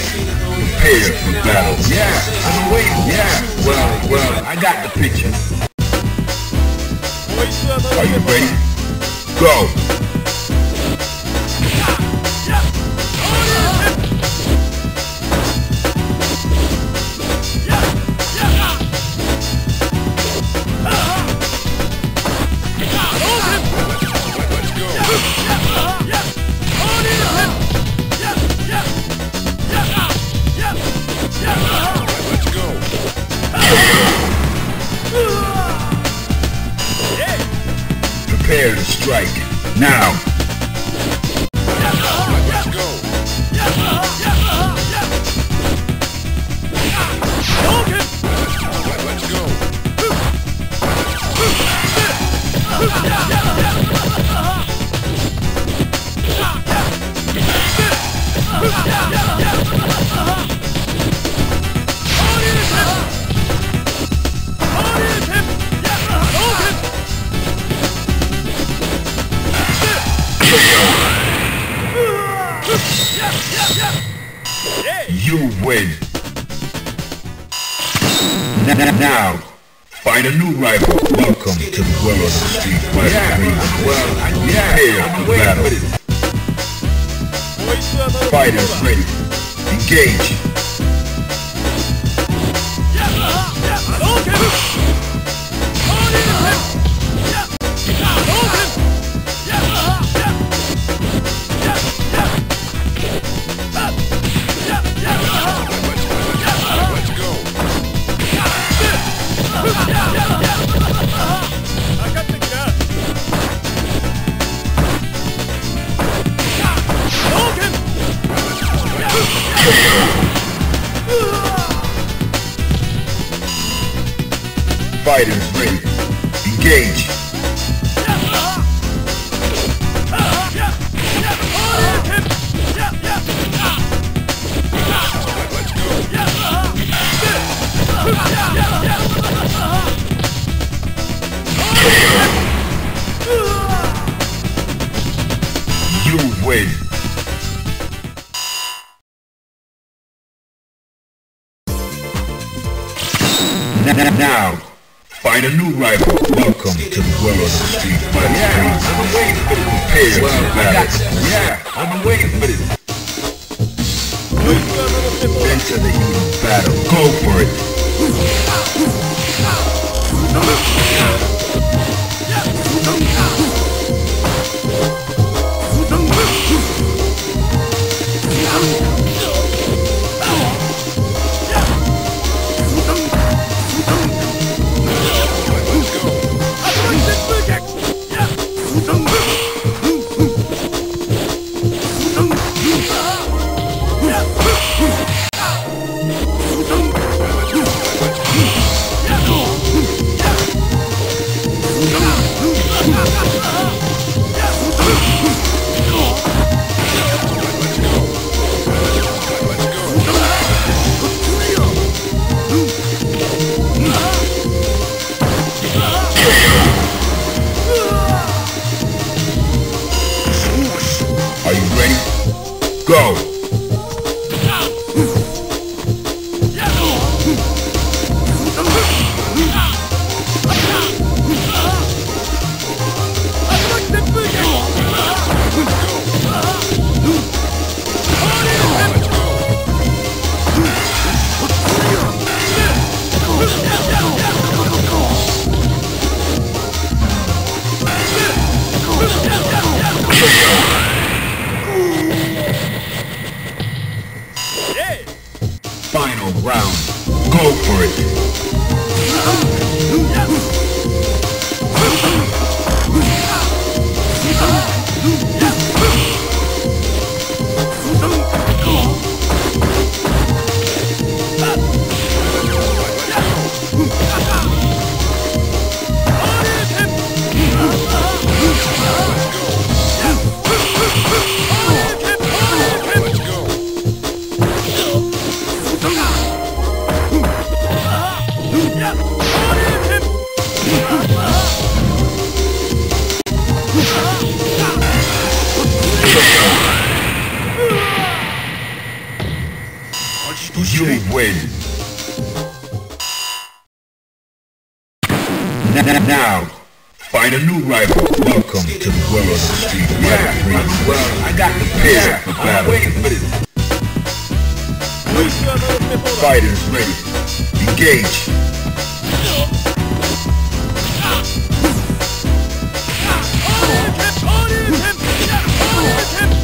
Prepare for battle. Yeah, I'm waiting. Yeah, well, well, I got the picture. Are you ready? Go! Strike. Now! Win! Now, find a new rival. Welcome to the world of the street fighter. Yeah, well, yeah, Prepare for battle. Fighters ready. Engage. Engage. You. Now, find a new rival. Welcome to the world of the street fighter. Yeah, I've been waiting for this. Prepare well, battle. Yeah, I've been waiting for this. Enter the of battle. Go for it. Now, find a new rival. Welcome to the world of the Street. Yeah, well, I got prepared for battle. waiting for this. Fighters ready. Engage. Prepare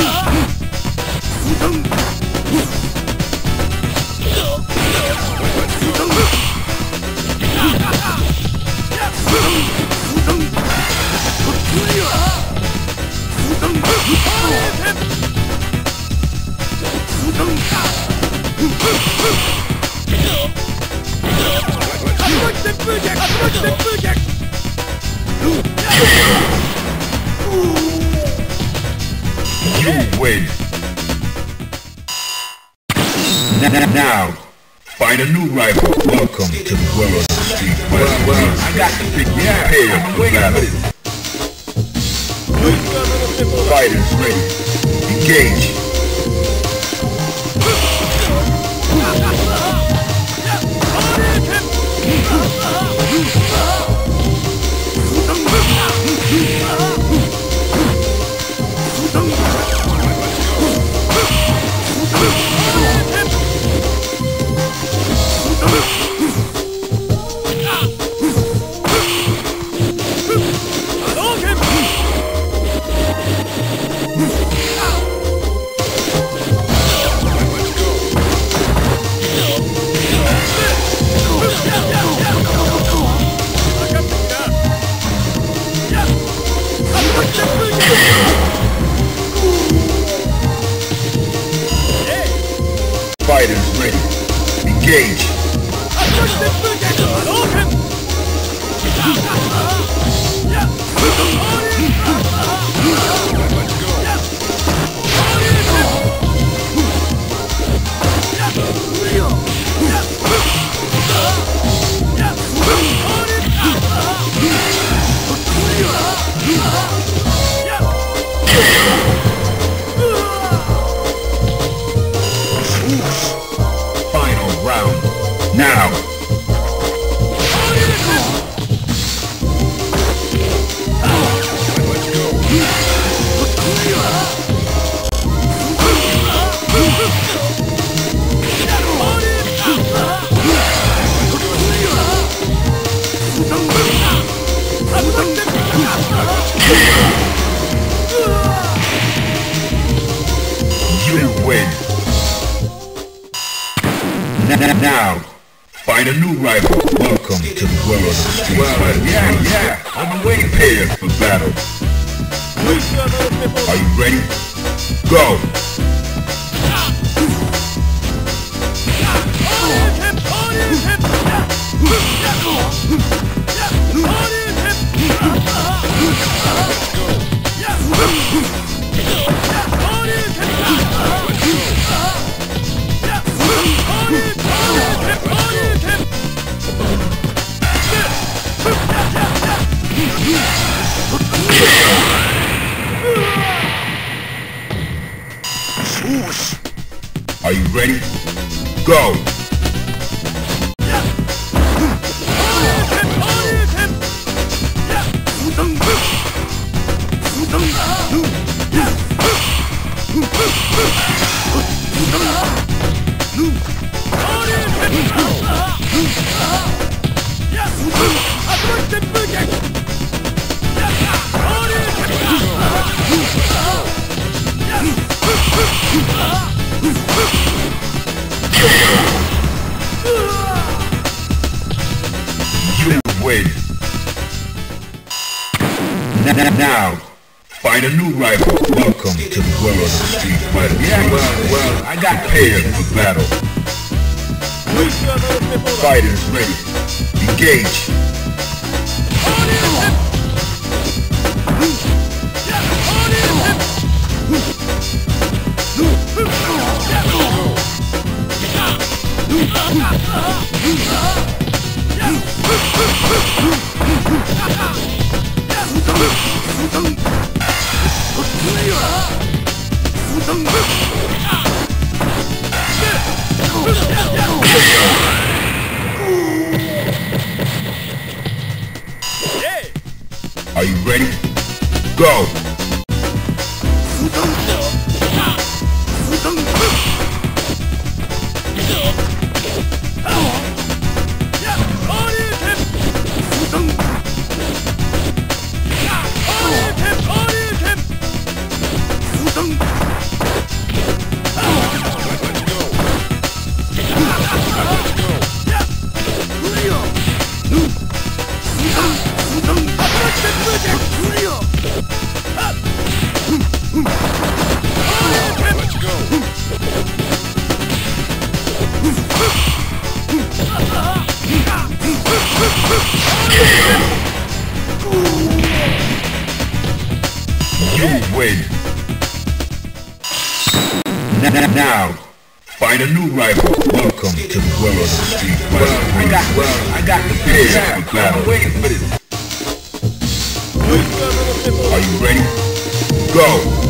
ずっと。You win. N- Now, find a new rival. Welcome to the world of the Street. Well, well, I got to pick yeah, prepare for battle. Fighters ready. Engage. Now. You win. N- Now, find a new rival. Welcome to the world of the Street Fighter. Yeah, yeah, I'm waiting. Prepare for battle. Are you ready? Go. Are You win. N- Now, find a new rival. Welcome to the world of Street Fighter. Yeah, well, well, I got prepared for battle. Fighters ready. Engage. Ready? Go! You win. N- Now, find a new rival. Welcome to the world of street fighting. I got, well, I got the for battle. I'm waiting for this. Are you ready? Go!